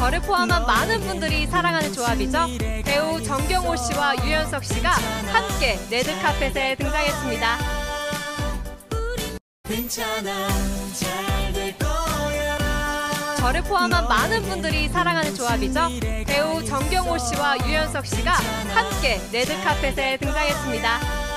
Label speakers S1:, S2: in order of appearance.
S1: 저를 포함한 많은 분들이 사랑하는 조합이죠. 배우 정경호 씨와 유연석 씨가 함께 레드카펫에 등장했습니다.
S2: 괜찮아 잘될 거야
S1: 저를 포함한 많은 분들이 사랑하는 조합이죠. 배우 정경호 씨와 유연석 씨가 함께 레드카펫에 등장했습니다.